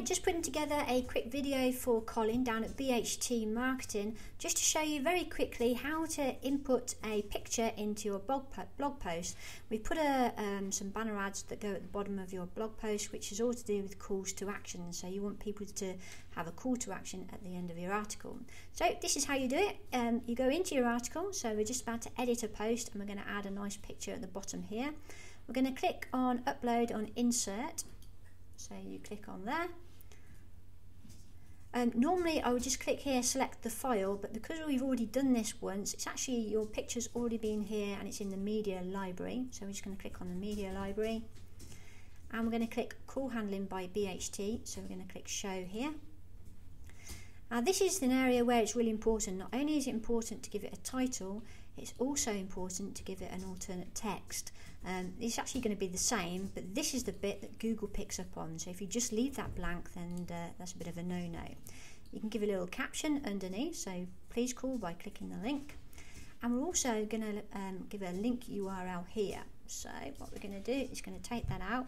Just putting together a quick video for Colin down at BHT Marketing just to show you very quickly how to input a picture into your blog, blog post. We've put a, um, some banner ads that go at the bottom of your blog post which is all to do with calls to action. So you want people to have a call to action at the end of your article. So this is how you do it. Um, you go into your article, so we're just about to edit a post and we're going to add a nice picture at the bottom here. We're going to click on upload on insert so you click on there. Um, normally I would just click here, select the file, but because we've already done this once, it's actually your picture's already been here and it's in the media library. So we're just going to click on the media library and we're going to click call handling by BHT. So we're going to click show here. Now this is an area where it's really important. Not only is it important to give it a title, it's also important to give it an alternate text. Um, it's actually going to be the same, but this is the bit that Google picks up on. So if you just leave that blank, then uh, that's a bit of a no-no. You can give a little caption underneath, so please call by clicking the link. And we're also going to um, give a link URL here. So what we're going to do is going to take that out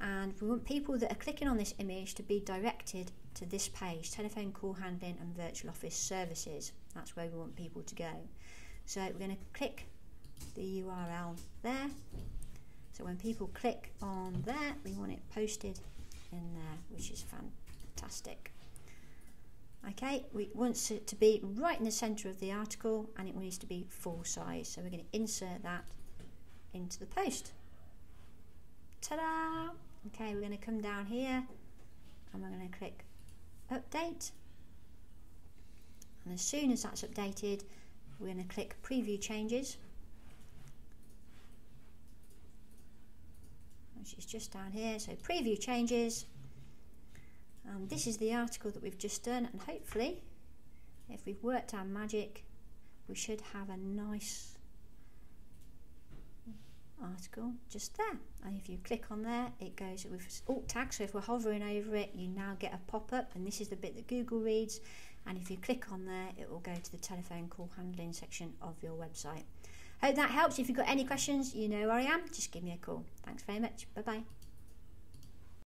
and we want people that are clicking on this image to be directed to this page, telephone call handling and virtual office services. That's where we want people to go. So we're going to click the URL there. So when people click on there, we want it posted in there, which is fantastic. Okay, we want it to be right in the centre of the article and it needs to be full size. So we're going to insert that into the post. Ta-da! Okay, we're going to come down here and we're going to click update. And as soon as that's updated, we're going to click preview changes which is just down here so preview changes um, this is the article that we've just done and hopefully if we've worked our magic we should have a nice article just there and if you click on there it goes with alt oh, tag so if we're hovering over it you now get a pop-up and this is the bit that Google reads and if you click on there it will go to the telephone call handling section of your website. Hope that helps. If you've got any questions, you know where I am. Just give me a call. Thanks very much. Bye bye.